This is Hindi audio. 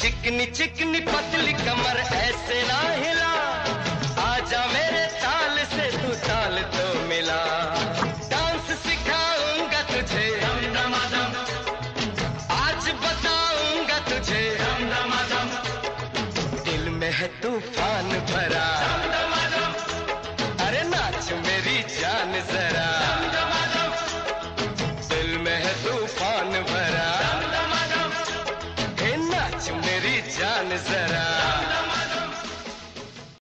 चिकनी चिकनी पतली कमर ऐसे ना हिला। आजा मेरे ताल से तू ताल तो मिला। डांस सिखाऊँगा तुझे। आज बताऊँगा तुझे। दिल में है तूफ़ान भरा। अरे नाच मेरी जान जरा। जान जरा